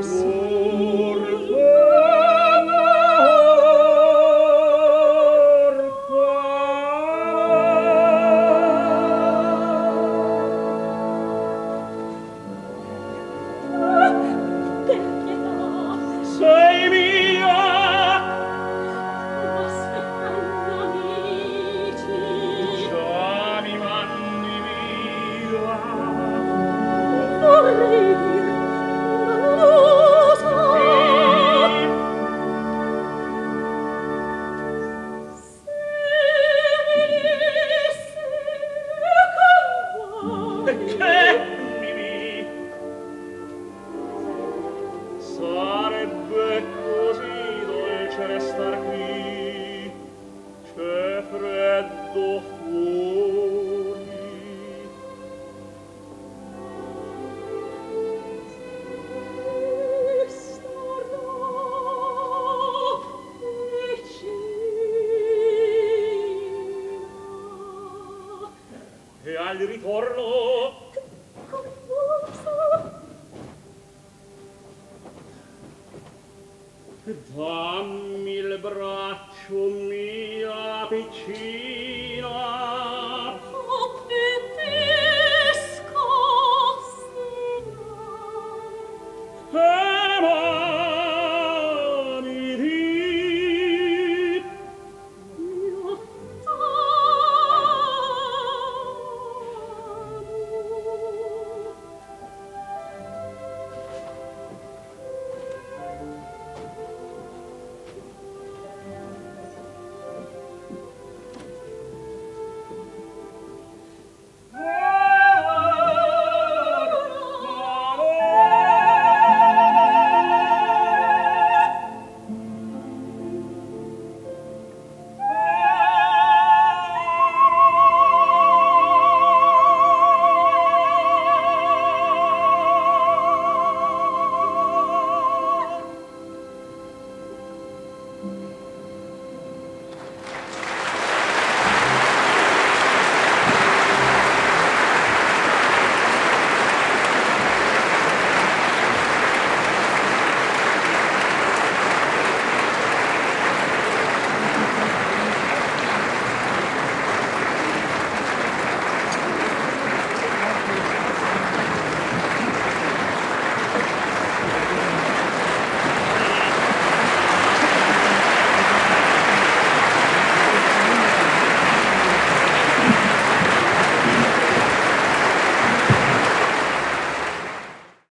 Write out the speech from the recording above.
Sur così dolce restar qui, c'è freddo al ritorno Dammi il braccio mia piccino.